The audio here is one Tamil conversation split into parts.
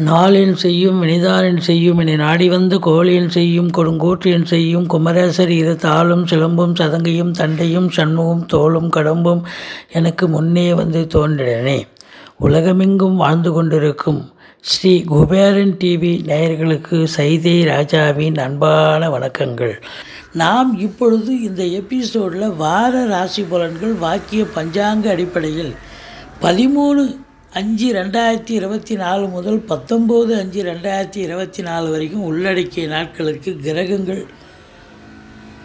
நாளின் செய்யும் வினிதாரின் செய்யும் என நாடி வந்த கோழியின் செய்யும் கொடுங்கூற்றியன் செய்யும் குமரேசர் இரு தாளும் சிலம்பும் சதங்கையும் தண்டையும் சண்முகம் தோளும் கடம்பும் எனக்கு முன்னே வந்து தோன்றினே உலகமெங்கும் வாழ்ந்து கொண்டிருக்கும் ஸ்ரீ குபேரன் டிவி நேயர்களுக்கு சைதை ராஜாவின் அன்பான வணக்கங்கள். நாம் இப்பொழுது இந்த எபிசோடில் வார ராசி பலன்கள் வாக்கிய பஞ்சாங்க அடிப்படையில் பதிமூணு அஞ்சு ரெண்டாயிரத்தி இருபத்தி நாலு முதல் பத்தொம்போது அஞ்சு ரெண்டாயிரத்தி இருபத்தி நாலு வரைக்கும் உள்ளடக்கிய நாட்களுக்கு கிரகங்கள்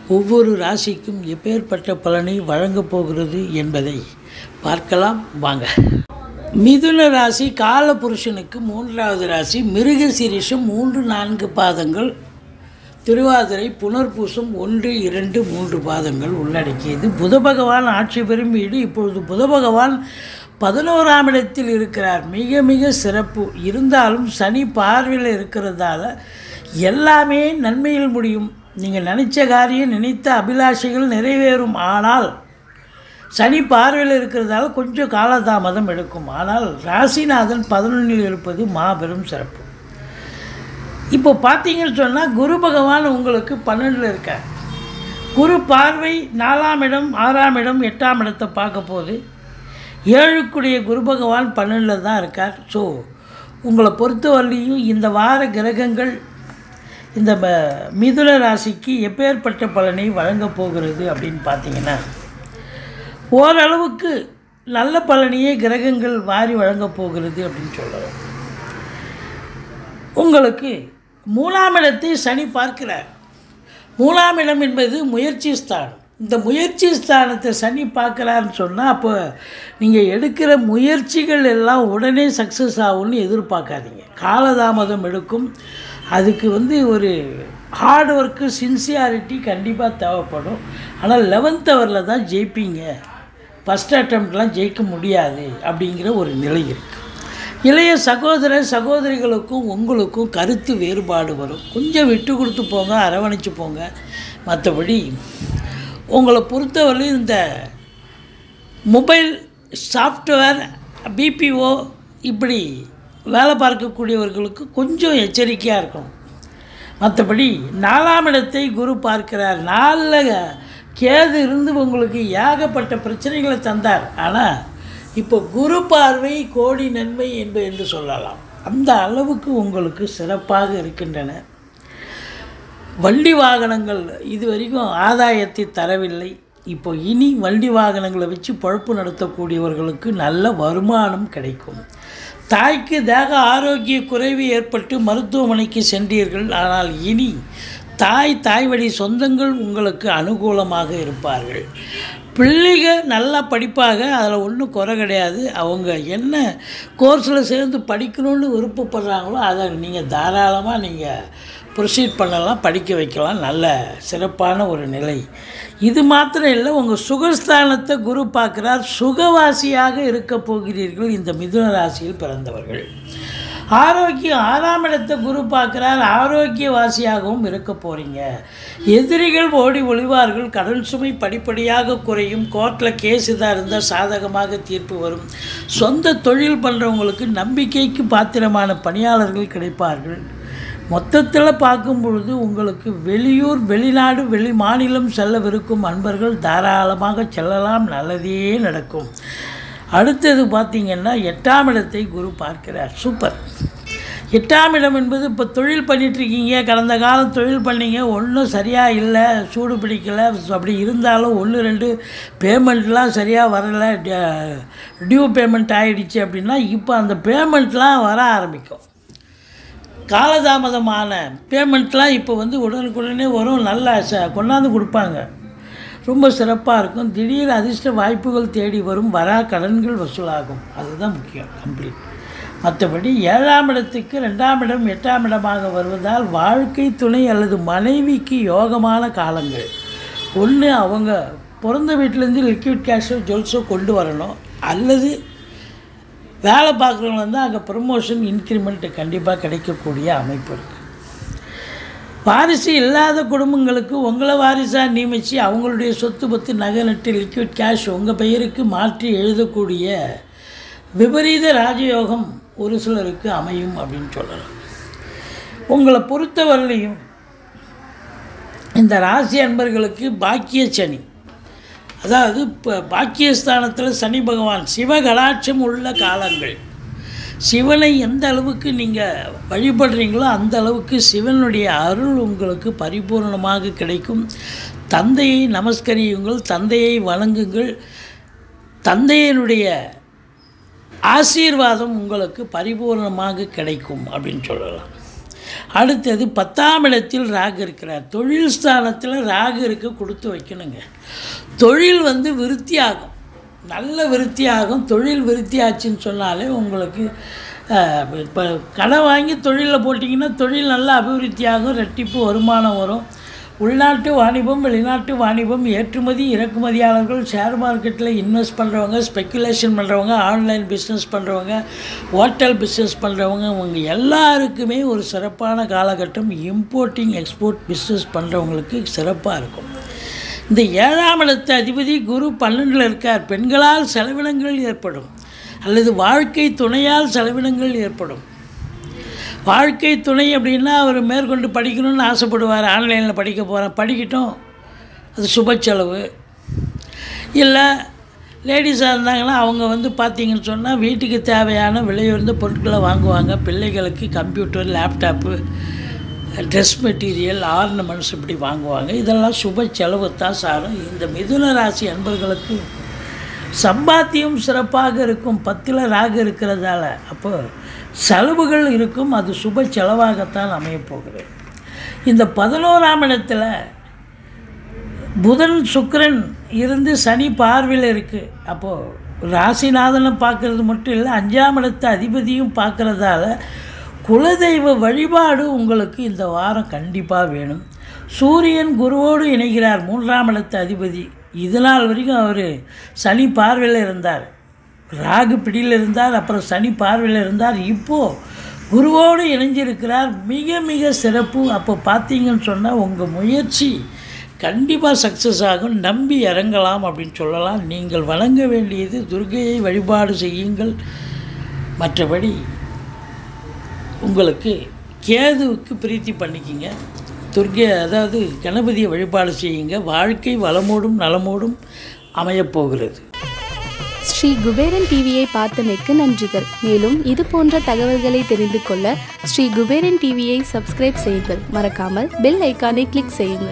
ஒவ்வொரு ராசிக்கும் எப்பேற்பட்ட பலனை வழங்கப் போகிறது என்பதை பார்க்கலாம். வாங்க. மிதுன ராசி காலபுருஷனுக்கு மூன்றாவது ராசி மிருக சிரிஷம் மூன்று நான்கு பாதங்கள் திருவாதிரை புனர்பூசம் ஒன்று இரண்டு மூன்று பாதங்கள் உள்ளடக்கியது. புத பகவான் ஆட்சி பெறும் வீடு. இப்பொழுது புத பகவான் பதினோராம் இடத்தில் இருக்கிறார். மிக மிக சிறப்பு. இருந்தாலும் சனி பார்வையில் இருக்கிறதால எல்லாமே நன்மையில் முடியும். நீங்கள் நினைச்ச காரியம் நினைத்த அபிலாஷைகள் நிறைவேறும். ஆனால் சனி பார்வையில் இருக்கிறதால கொஞ்சம் காலதாமதம் எடுக்கும். ஆனால் ராசிநாதன் பதினொன்றில் இருப்பது மாபெரும் சிறப்பு. இப்போ பார்த்தீங்கன்னு சொன்னால் குரு பகவான் உங்களுக்கு பன்னெண்டில் இருக்கார். குரு பார்வை நாலாம் இடம் ஆறாம் இடம் எட்டாம் இடத்தை பார்க்க போது ஏழுக்குடைய குரு பகவான் பன்னெண்டில் தான் இருக்கார். ஸோ உங்களை பொறுத்தவரையிலையும் இந்த வார கிரகங்கள் இந்த ம- மிதுன ராசிக்கு எப்பேற்பட்ட பலனை வழங்கப் போகிறது அப்படின்னு பார்த்தீங்கன்னா ஓரளவுக்கு நல்ல பலனையே கிரகங்கள் வாரி வழங்கப் போகிறது அப்படின்னு சொல்கிறோம் உங்களுக்கு மூணாம் இடத்தை சனி பார்க்கிறார். மூணாம் இடம் என்பது முயற்சி ஸ்தானம். இந்த முயற்சி ஸ்தானத்தை சனி பார்க்குறாருன்னு சொன்னால் அப்போ நீங்கள் எடுக்கிற முயற்சிகள் எல்லாம் உடனே சக்ஸஸ் ஆகும்னு எதிர்பார்க்காதீங்க. காலதாமதம் எடுக்கும். அதுக்கு வந்து ஒரு ஹார்ட் ஒர்க்கு சின்சியாரிட்டி கண்டிப்பாக தேவைப்படும். ஆனால் லெவன்த் ஹவரில் தான் ஜெயிப்பீங்க. ஃபஸ்ட் அட்டம்ப்ட்லாம் ஜெயிக்க முடியாது அப்படிங்கிற ஒரு நிலை இருக்குது இளைய சகோதர சகோதரிகளுக்கும் உங்களுக்கும் கருத்து வேறுபாடு வரும். கொஞ்சம் விட்டு கொடுத்து போங்க அரவணைச்சு போங்க. மற்றபடி உங்களை பொறுத்தவரை இந்த மொபைல் சாஃப்ட்வேர் பிபிஓ இப்படி வேலை பார்க்கக்கூடியவர்களுக்கு கொஞ்சம் எச்சரிக்கையாக இருக்கணும். மற்றபடி நாலாம் இடத்தை குரு பார்க்கிறார். நாலில் கேது இருந்து உங்களுக்கு ஏகப்பட்ட பிரச்சனைகளை தந்தார். ஆனால் இப்போ குரு பார்வை கோடி நன்மை என்பது என்று சொல்லலாம். அந்த அளவுக்கு உங்களுக்கு சிறப்பாக இருக்கின்றன. வண்டி வாகனங்கள் இது வரைக்கும் ஆதாயத்தை தரவில்லை. இப்போ இனி வண்டி வாகனங்களை வச்சு பொழப்பு நடத்தக்கூடியவர்களுக்கு நல்ல வருமானம் கிடைக்கும். தாய்க்கு தேக ஆரோக்கிய குறைவு ஏற்பட்டு மருத்துவமனைக்கு சென்றீர்கள். ஆனால் இனி தாய் தாய் வழி சொந்தங்கள் உங்களுக்கு அனுகூலமாக இருப்பார்கள். பிள்ளைங்க நல்லா படிப்பாக அதில் ஒன்றும் குறை கிடையாது. அவங்க என்ன கோர்ஸில் சேர்ந்து படிக்கணும்னு விருப்பப்படுறாங்களோ அதை நீங்கள் தாராளமாக நீங்கள் ப்ரொசீட் பண்ணலாம் படிக்க வைக்கலாம். நல்ல சிறப்பான ஒரு நிலை. இது மாத்திரம் இல்லை உங்கள் சுகஸ்தானத்தை குரு பார்க்குறார். சுகவாசியாக இருக்க போகிறீர்கள் இந்த மிதுன ராசியில் பிறந்தவர்கள். ஆரோக்கியம் ஆறாம் இடத்தை குரு பார்க்குறார். ஆரோக்கியவாசியாகவும் இருக்க போகிறீங்க எதிரிகள் ஓடி ஒளிவார்கள். கடல் சுமை படிப்படியாக குறையும். கோர்ட்டில் கேஸ் இதாக இருந்தால் சாதகமாக தீர்ப்பு வரும். சொந்த தொழில் பண்ணுறவங்களுக்கு நம்பிக்கைக்கு பாத்திரமான பணியாளர்கள் கிடைப்பார்கள். மொத்தத்தில் பார்க்கும் பொழுது உங்களுக்கு வெளியூர் வெளிநாடு வெளி மாநிலம் செல்லவிருக்கும் அன்பர்கள் தாராளமாக செல்லலாம். நல்லதே நடக்கும். அடுத்தது பார்த்திங்கன்னா எட்டாம் இடத்தை குரு பார்க்கிறார். சூப்பர். எட்டாம் இடம் என்பது இப்போ தொழில் பண்ணிகிட்ருக்கீங்க கடந்த காலம் தொழில் பண்ணீங்க. ஒன்றும் சரியாக இல்லை. சூடு பிடிக்கலை. அப்படி இருந்தாலும் ஒன்று ரெண்டு பேமெண்ட்லாம் சரியாக வரலை. டியூ பேமெண்ட் ஆகிடுச்சு அப்படின்னா இப்போ அந்த பேமெண்ட்லாம் வர ஆரம்பிக்கும். காலதாமதமான பேமெண்ட்லாம் இப்போ வந்து உடனுக்குடனே வரும். நல்லா ச கொண்டாந்து கொடுப்பாங்க. ரொம்ப சிறப்பாக இருக்கும். திடீர் அதிர்ஷ்ட வாய்ப்புகள் தேடி வரும். வரா கடன்கள் வசூலாகும். அதுதான் முக்கியம். கம்ப்ளீட். மற்றபடி ஏழாம் இடத்துக்கு ரெண்டாம் இடம் எட்டாம் இடமாக வருவதால் வாழ்க்கை துணை அல்லது மனைவிக்கு யோகமான காலங்கள். ஒன்று அவங்க பிறந்த வீட்டிலேருந்து லிக்விட் கேஷோ ஜுவல்ஸோ கொண்டு வரணும். அல்லது வேலை பார்க்குறவங்க வந்து அங்கே ப்ரமோஷன் இன்க்ரிமெண்ட் கண்டிப்பாக கிடைக்கக்கூடிய அமைப்பு இருக்குது வாரிசு இல்லாத குடும்பங்களுக்கு உங்களை வாரிசாக நியமித்து அவங்களுடைய சொத்து பத்து நகை நட்டு லிக்விட் கேஷ் உங்கள் பெயருக்கு மாற்றி எழுதக்கூடிய விபரீத ராஜயோகம் ஒரு சிலருக்கு அமையும் அப்படின்னு சொல்லலாம். உங்களை பொறுத்தவரையிலையும் இந்த ராசி அன்பர்களுக்கு பாக்கிய சனி. அதாவது இப்போ பாக்கியஸ்தானத்தில் சனி பகவான் சிவகலாட்சம் உள்ள காலங்கள். சிவனை எந்த அளவுக்கு நீங்கள் வழிபடுறீங்களோ அந்த அளவுக்கு சிவனுடைய அருள் உங்களுக்கு பரிபூர்ணமாக கிடைக்கும். தந்தையை நமஸ்கரியுங்கள் தந்தையை வணங்குங்கள். தந்தையினுடைய ஆசீர்வாதம் உங்களுக்கு பரிபூர்ணமாக கிடைக்கும் அப்படின்னு சொல்லலாம். அடுத்தது பத்தாம் இடத்தில் ராகு இருக்கிறார். தொழில் ஸ்தானத்தில் ராகு இருக்க கொடுத்து வைக்கணுங்க. தொழில் வந்து விருத்தியாகும். நல்ல விருத்தியாகும். தொழில் விருத்தியாச்சுன்னு சொன்னாலே உங்களுக்கு இப்போ கடன் வாங்கி தொழிலில் போட்டிங்கன்னா தொழில் நல்லா அபிவிருத்தியாகும் ரெட்டிப்பு வருமானம் வரும். உள்நாட்டு வாணிபம் வெளிநாட்டு வாணிபம் ஏற்றுமதி இறக்குமதியாளர்கள் ஷேர் மார்க்கெட்டில் இன்வெஸ்ட் பண்ணுறவங்க ஸ்பெக்குலேஷன் பண்ணுறவங்க ஆன்லைன் பிஸ்னஸ் பண்ணுறவங்க ஹோட்டல் பிஸ்னஸ் பண்ணுறவங்க இவங்க எல்லாருக்குமே ஒரு சிறப்பான காலகட்டம் இம்போர்ட்டிங் எக்ஸ்போர்ட் பிஸ்னஸ் பண்ணுறவங்களுக்கு சிறப்பாக இருக்கும். இந்த ஏழாம் இடத்து அதிபதி குரு பன்னெண்டில் இருக்கார். பெண்களால் செலவினங்கள் ஏற்படும். அல்லது வாழ்க்கை துணையால் செலவினங்கள் ஏற்படும். வாழ்க்கை துணை அப்படின்னா அவர் மேற்கொண்டு படிக்கணும்னு ஆசைப்படுவார். ஆன்லைனில் படிக்க போகிறேன் படிக்கட்டும். அது சுப செலவு. இல்லை லேடிஸாக இருந்தாங்கன்னா அவங்க வந்து பார்த்திங்கன்னு சொன்னால் வீட்டுக்கு தேவையான விலையுயர்ந்த பொருட்களை வாங்குவாங்க. பிள்ளைகளுக்கு computer laptop dress material ornaments இப்படி வாங்குவாங்க. இதெல்லாம் சுப செலவு தான் சாரும். இந்த மிதுன ராசி அன்பர்களுக்கு சம்பாத்தியம் சிறப்பாக இருக்கும் பத்தில் ராகு இருக்கிறதால. அப்போ செலவுகள் இருக்கும் அது சுப செலவாகத்தான் அமையப்போகிறது. இந்த பதினோராம் இடத்துல புதன் சுக்கரன் இருந்து சனி பார்வையில் இருக்குது அப்போது ராசிநாதனை பார்க்குறது மட்டும் இல்லை அஞ்சாம் இடத்து அதிபதியும் பார்க்குறதால குலதெய்வ வழிபாடு உங்களுக்கு இந்த வாரம் கண்டிப்பாக வேணும். சூரியன் குருவோடு இணைகிறார் மூன்றாம் இடத்து அதிபதி. இது நாள் வரைக்கும் அவர் சனி பார்வையில் இருந்தார். ராகு பிடியில் இருந்தார் அப்புறம் சனி பார்வையில் இருந்தார். இப்போது குருவோடு இணைஞ்சிருக்கிறார். மிக மிக சிறப்பு. அப்போ பார்த்தீங்கன்னு சொன்னால் உங்கள் முயற்சி கண்டிப்பாக சக்ஸஸ் ஆகும். நம்பி இறங்கலாம் அப்படின்னு சொல்லலாம். நீங்கள் வணங்க வேண்டியது துர்கையை வழிபாடு செய்யுங்கள். மற்றபடி உங்களுக்கு கேதுவுக்கு பிரீத்தி பண்ணிக்கிங்க. துர்கை அதாவது கணபதியை வழிபாடு செய்யுங்க. வாழ்க்கை வளமோடும் நலமோடும் அமையப்போகிறது ஸ்ரீ குபேரன் டிவியை பார்த்தமைக்கு நன்றிகள். மேலும் இது போன்ற தகவல்களை தெரிந்து கொள்ள ஸ்ரீ குபேரன் டிவியை சப்ஸ்கிரைப் செய்யுங்கள். மறக்காமல் பெல் ஐக்கானை கிளிக் செய்யுங்கள்.